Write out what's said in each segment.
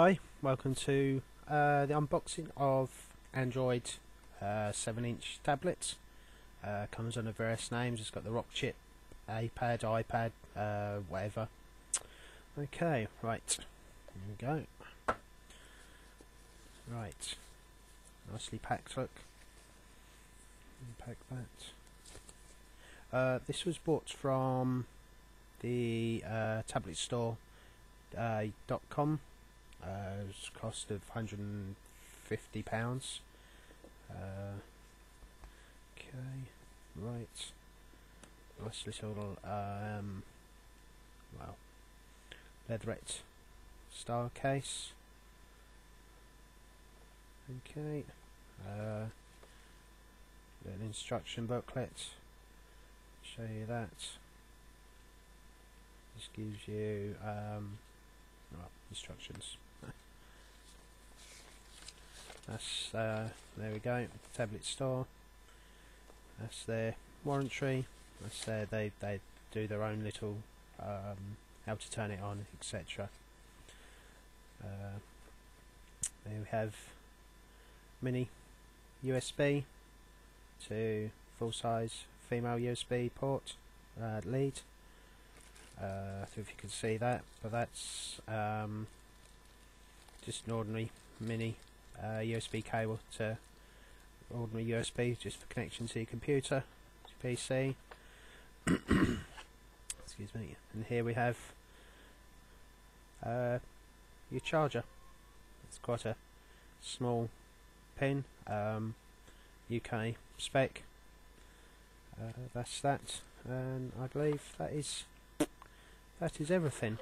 Hi, welcome to uh, the unboxing of Android uh, 7 inch tablets. Uh, comes under various names, it's got the Rockchip, iPad, iPad, uh, whatever. Okay, right, here we go. Right, nicely packed, look. Unpack that. Uh, this was bought from the uh, tablet store uh, .com uh, cost of 150 pounds. Uh, okay, right. Nice little um, well, leatherette style case. Okay. Uh, an instruction booklet. Show you that. This gives you um, well, instructions. That's uh, there we go. Tablet store. That's their warranty. That's their they they do their own little um, how to turn it on, etc. Uh, there we have mini USB to full size female USB port uh, lead. Uh, I don't know if you can see that, but that's um, just an ordinary mini uh, USB cable to ordinary USB just for connection to your computer, to PC. Excuse me. And here we have uh, your charger. It's quite a small pin, um, UK spec. Uh, that's that, and I believe that is that is everything.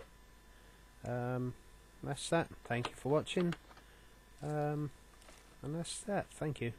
Um, that's that. Thank you for watching. Um, and that's that. Thank you.